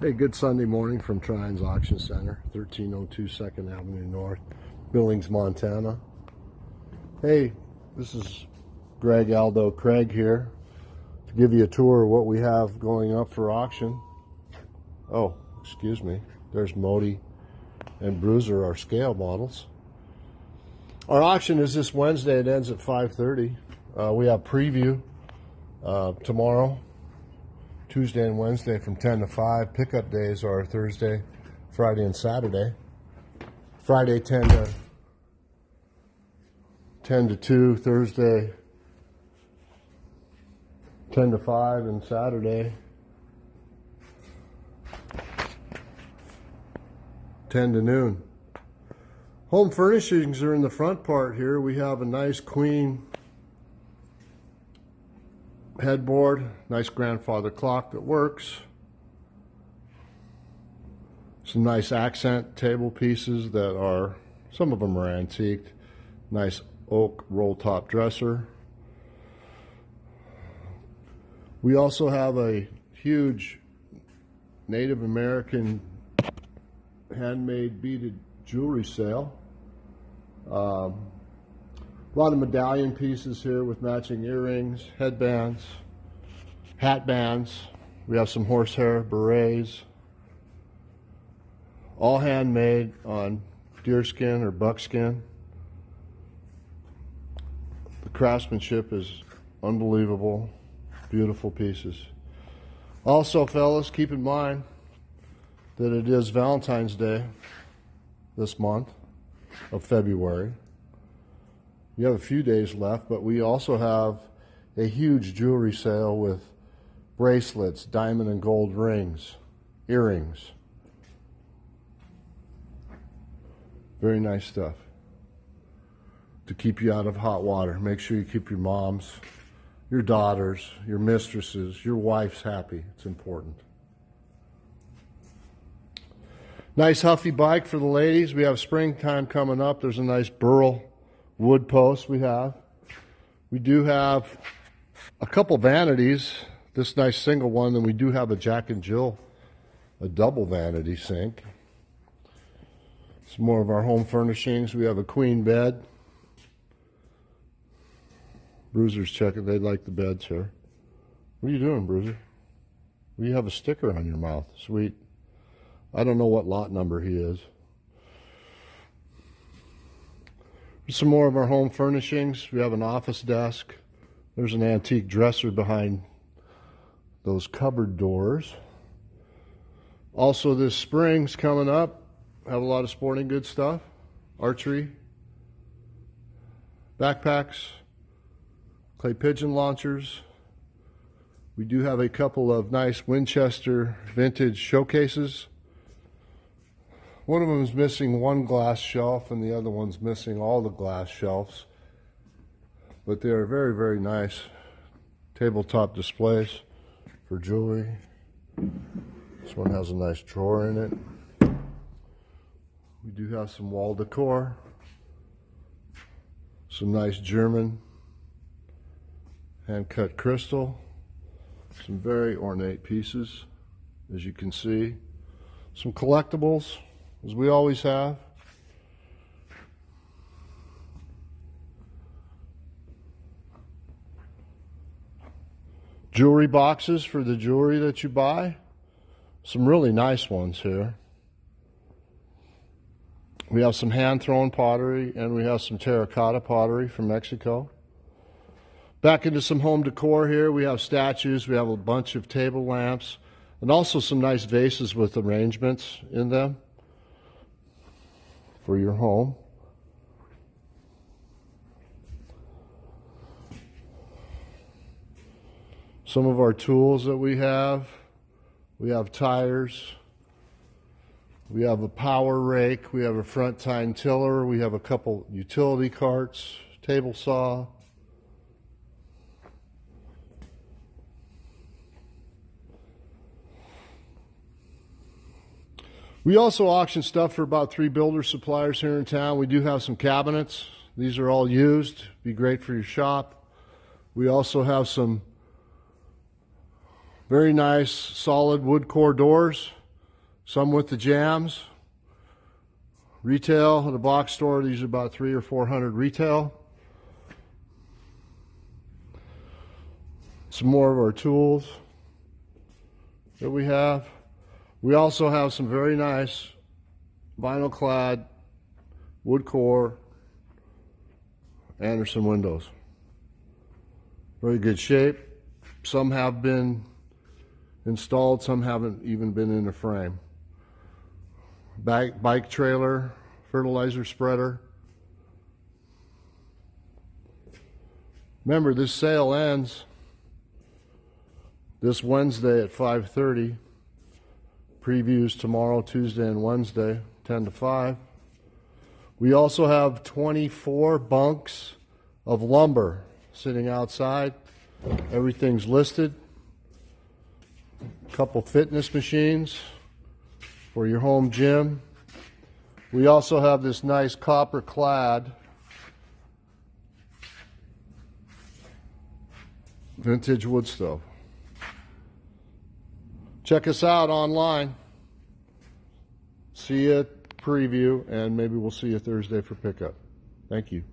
Hey, good Sunday morning from Tryans Auction Center, 1302 2nd Avenue North, Billings, Montana. Hey, this is Greg Aldo Craig here to give you a tour of what we have going up for auction. Oh, excuse me. There's Modi and Bruiser, our scale models. Our auction is this Wednesday. It ends at 5.30. Uh, we have preview uh, tomorrow Tuesday and Wednesday from 10 to 5. Pickup days are Thursday, Friday, and Saturday. Friday 10 to 10 to 2, Thursday 10 to 5, and Saturday 10 to noon. Home furnishings are in the front part here. We have a nice queen headboard, nice grandfather clock that works. Some nice accent table pieces that are, some of them are antiqued. Nice oak roll top dresser. We also have a huge Native American handmade beaded jewelry sale. Um, a lot of medallion pieces here with matching earrings, headbands, hat bands. We have some horsehair berets. All handmade on deerskin or buckskin. The craftsmanship is unbelievable. Beautiful pieces. Also, fellas, keep in mind that it is Valentine's Day this month of February. You have a few days left, but we also have a huge jewelry sale with bracelets, diamond and gold rings, earrings. Very nice stuff to keep you out of hot water. Make sure you keep your moms, your daughters, your mistresses, your wives happy. It's important. Nice Huffy bike for the ladies. We have springtime coming up. There's a nice burl wood posts we have. We do have a couple vanities, this nice single one, and we do have a Jack and Jill, a double vanity sink. Some more of our home furnishings. We have a queen bed. Bruiser's checking. They like the beds here. What are you doing, Bruiser? Well, you have a sticker on your mouth. Sweet. I don't know what lot number he is. Some more of our home furnishings. We have an office desk. There's an antique dresser behind those cupboard doors. Also, this spring's coming up. Have a lot of sporting good stuff. Archery, backpacks, clay pigeon launchers. We do have a couple of nice Winchester vintage showcases. One of them is missing one glass shelf and the other one's missing all the glass shelves. But they are very, very nice tabletop displays for jewelry. This one has a nice drawer in it. We do have some wall decor. Some nice German hand cut crystal. Some very ornate pieces, as you can see. Some collectibles as we always have. Jewelry boxes for the jewelry that you buy. Some really nice ones here. We have some hand thrown pottery and we have some terracotta pottery from Mexico. Back into some home decor here. We have statues, we have a bunch of table lamps, and also some nice vases with arrangements in them for your home. Some of our tools that we have, we have tires, we have a power rake, we have a front tine tiller, we have a couple utility carts, table saw, We also auction stuff for about three builder suppliers here in town. We do have some cabinets. These are all used. Be great for your shop. We also have some very nice solid wood core doors Some with the jambs. Retail at a box store, these are about three or four hundred retail. Some more of our tools that we have. We also have some very nice vinyl clad wood core Andersen windows. Very good shape. Some have been installed, some haven't even been in the frame. Bike, bike trailer, fertilizer spreader. Remember, this sale ends this Wednesday at 5:30. Previews tomorrow, Tuesday and Wednesday, 10 to 5. We also have 24 bunks of lumber sitting outside. Everything's listed. A couple fitness machines for your home gym. We also have this nice copper clad vintage wood stove. Check us out online. See you preview, and maybe we'll see you Thursday for pickup. Thank you.